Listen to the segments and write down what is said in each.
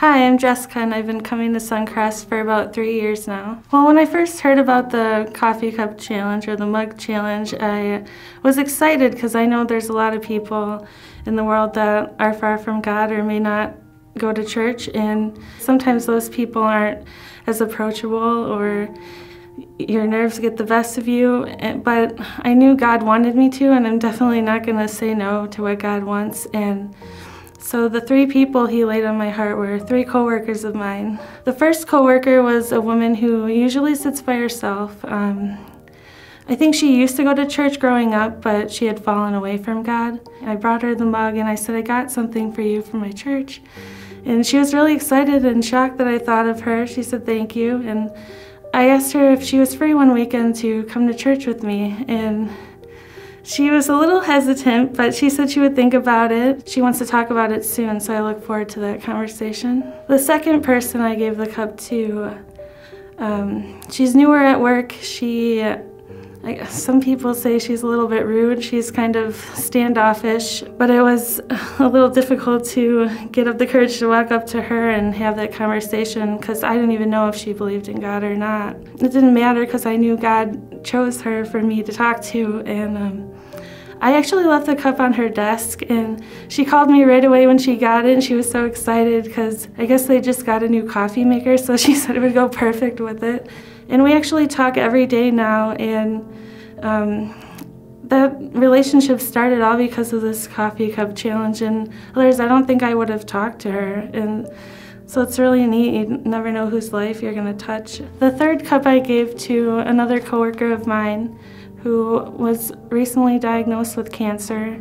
Hi, I'm Jessica and I've been coming to Suncrest for about three years now. Well, when I first heard about the coffee cup challenge or the mug challenge, I was excited because I know there's a lot of people in the world that are far from God or may not go to church and sometimes those people aren't as approachable or your nerves get the best of you, eh, but I knew God wanted me to and I'm definitely not going to say no to what God wants and so the three people he laid on my heart were three coworkers of mine. The first coworker was a woman who usually sits by herself. Um, I think she used to go to church growing up, but she had fallen away from God. I brought her the mug and I said, I got something for you from my church. And she was really excited and shocked that I thought of her. She said, thank you. And I asked her if she was free one weekend to come to church with me. And she was a little hesitant, but she said she would think about it. She wants to talk about it soon, so I look forward to that conversation. The second person I gave the cup to, um, she's newer at work. She, like, some people say she's a little bit rude. She's kind of standoffish, but it was a little difficult to get up the courage to walk up to her and have that conversation because I didn't even know if she believed in God or not. It didn't matter because I knew God chose her for me to talk to, and um, I actually left the cup on her desk and she called me right away when she got it and she was so excited because I guess they just got a new coffee maker so she said it would go perfect with it. And we actually talk every day now and um, that relationship started all because of this coffee cup challenge and others I don't think I would have talked to her and so it's really neat. You never know whose life you're going to touch. The third cup I gave to another coworker of mine who was recently diagnosed with cancer.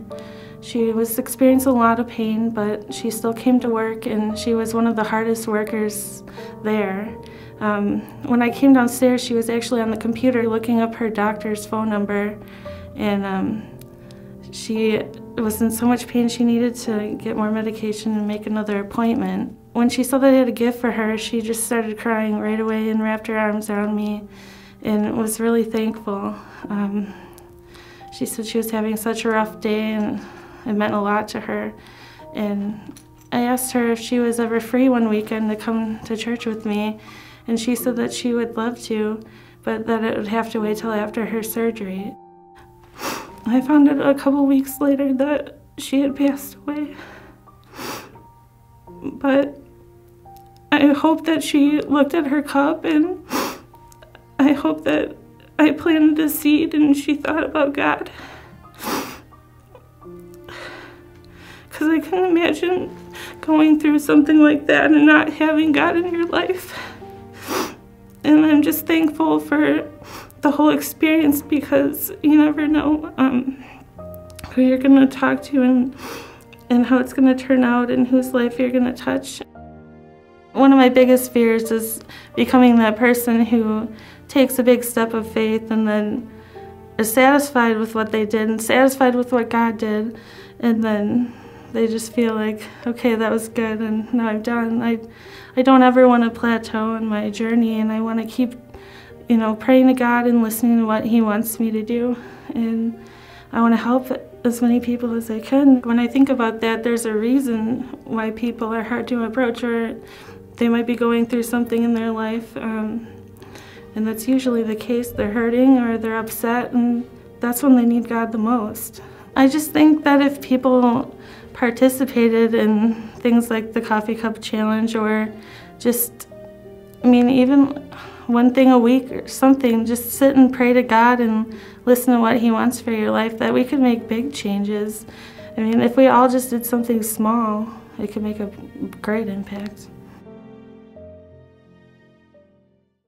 She was experiencing a lot of pain, but she still came to work and she was one of the hardest workers there. Um, when I came downstairs, she was actually on the computer looking up her doctor's phone number and um, she was in so much pain she needed to get more medication and make another appointment. When she saw that I had a gift for her, she just started crying right away and wrapped her arms around me and was really thankful. Um, she said she was having such a rough day and it meant a lot to her. And I asked her if she was ever free one weekend to come to church with me, and she said that she would love to, but that it would have to wait till after her surgery. I found out a couple weeks later that she had passed away. But I hope that she looked at her cup and I hope that I planted a seed and she thought about God. Because I can imagine going through something like that and not having God in your life. And I'm just thankful for the whole experience because you never know um, who you're going to talk to and, and how it's going to turn out and whose life you're going to touch. One of my biggest fears is becoming that person who takes a big step of faith and then is satisfied with what they did and satisfied with what God did. And then they just feel like okay that was good and now I'm done. I I don't ever want to plateau in my journey and I want to keep you know praying to God and listening to what he wants me to do. And I want to help as many people as I can. When I think about that there's a reason why people are hard to approach or they might be going through something in their life. Um, and that's usually the case. They're hurting or they're upset, and that's when they need God the most. I just think that if people participated in things like the Coffee Cup Challenge or just, I mean, even one thing a week or something, just sit and pray to God and listen to what He wants for your life, that we could make big changes. I mean, if we all just did something small, it could make a great impact.